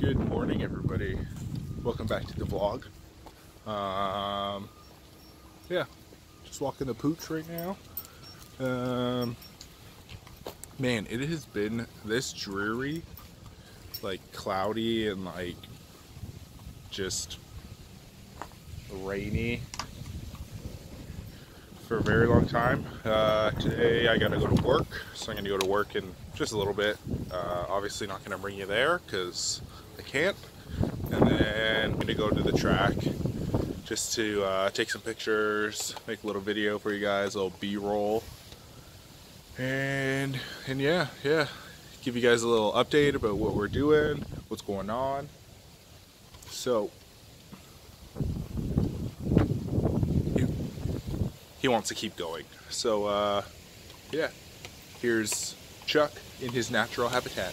Good morning, everybody. Welcome back to the vlog. Um, yeah, just walking the pooch right now. Um, man, it has been this dreary, like cloudy and like just rainy for a very long time. Uh, today I gotta go to work, so I'm gonna go to work in just a little bit. Uh, obviously not gonna bring you there because I can't. And then I'm gonna go to the track just to uh, take some pictures, make a little video for you guys, a little B-roll. And, and yeah, yeah, give you guys a little update about what we're doing, what's going on. So, he wants to keep going. So, uh, yeah, here's Chuck in his natural habitat.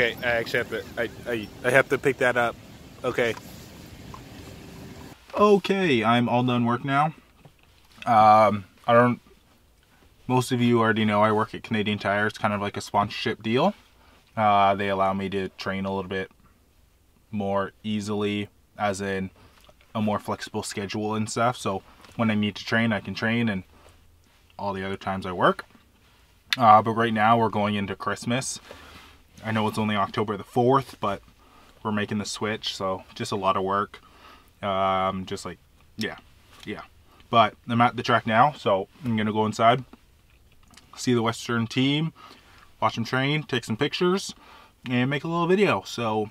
Okay, I accept it. I, I I have to pick that up. Okay. Okay, I'm all done work now. Um, I don't. Most of you already know I work at Canadian Tire. It's kind of like a sponsorship deal. Uh, they allow me to train a little bit more easily, as in a more flexible schedule and stuff. So when I need to train, I can train, and all the other times I work. Uh, but right now we're going into Christmas. I know it's only October the 4th, but we're making the switch, so just a lot of work. Um, just like, yeah, yeah. But I'm at the track now, so I'm gonna go inside, see the Western team, watch them train, take some pictures, and make a little video. So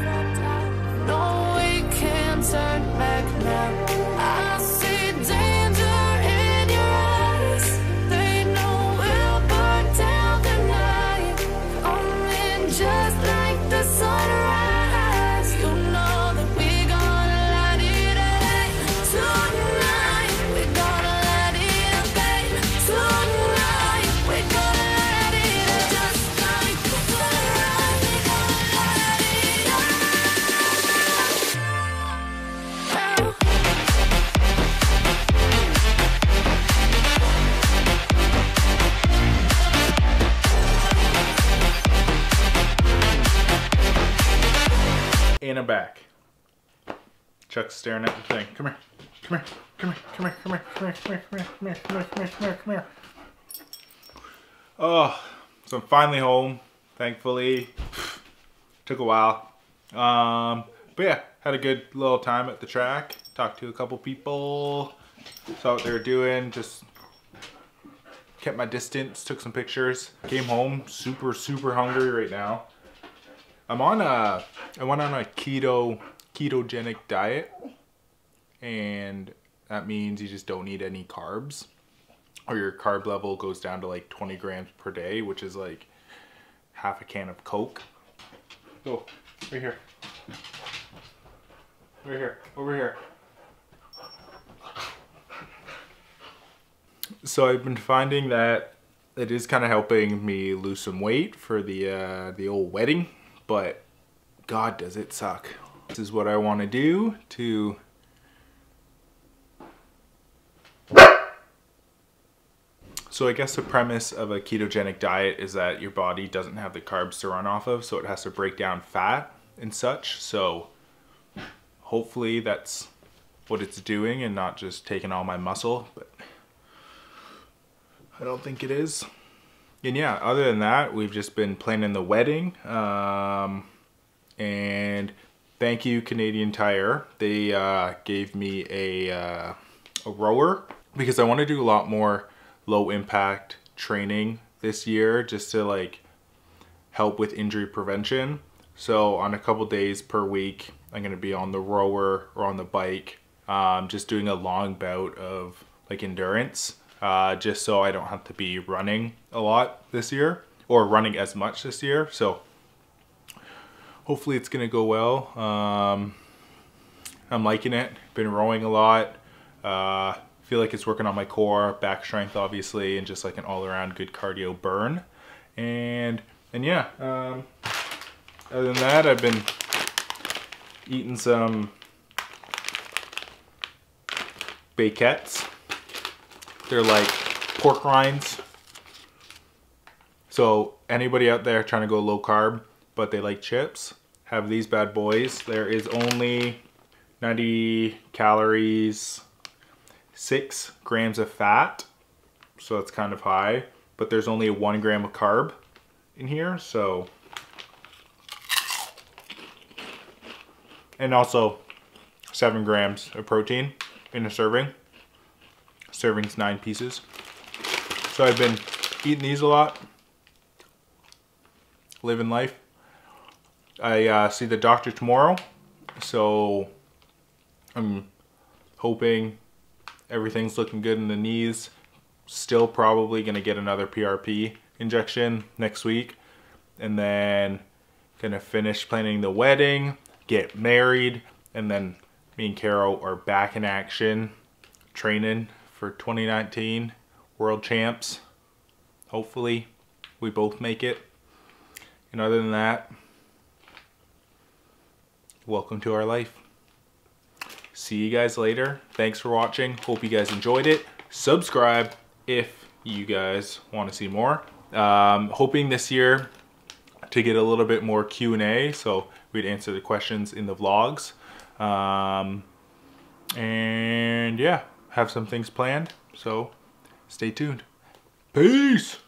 Chuck's staring at the thing. Come here. Come here. Come here. Come here. Come here. Come here. Come here. Come here. Come here. Come here. Come here. Come here. Oh, so I'm finally home. Thankfully, took a while. Um, but yeah, had a good little time at the track. Talked to a couple people. Saw what they were doing. Just kept my distance. Took some pictures. Came home super super hungry right now. I'm on a I went on a keto ketogenic diet and that means you just don't eat any carbs. or your carb level goes down to like 20 grams per day, which is like half a can of Coke. Oh, right here. Right here, over here. So I've been finding that it is kind of helping me lose some weight for the uh, the old wedding, but God does it suck. This is what I want to do to So I guess the premise of a ketogenic diet is that your body doesn't have the carbs to run off of, so it has to break down fat and such. So hopefully that's what it's doing and not just taking all my muscle, but I don't think it is. And yeah, other than that, we've just been planning the wedding. Um, and thank you, Canadian Tire. They uh, gave me a, uh, a rower because I want to do a lot more low impact training this year just to like help with injury prevention. So on a couple days per week, I'm gonna be on the rower or on the bike, um, just doing a long bout of like endurance, uh, just so I don't have to be running a lot this year or running as much this year. So hopefully it's gonna go well. Um, I'm liking it. Been rowing a lot. Uh, feel like it's working on my core, back strength obviously, and just like an all around good cardio burn. And and yeah, um, other than that, I've been eating some baquettes. They're like pork rinds. So anybody out there trying to go low carb, but they like chips, have these bad boys. There is only 90 calories, six grams of fat. So that's kind of high, but there's only a one gram of carb in here. So, and also seven grams of protein in a serving. Serving's nine pieces. So I've been eating these a lot, living life. I uh, see the doctor tomorrow, so I'm hoping everything's looking good in the knees. Still probably gonna get another PRP injection next week, and then gonna finish planning the wedding, get married, and then me and Carol are back in action, training for 2019 World Champs. Hopefully, we both make it. And other than that, welcome to our life. See you guys later. Thanks for watching. Hope you guys enjoyed it. Subscribe if you guys want to see more. Um, hoping this year to get a little bit more Q&A, so we'd answer the questions in the vlogs. Um, and yeah, have some things planned, so stay tuned. Peace!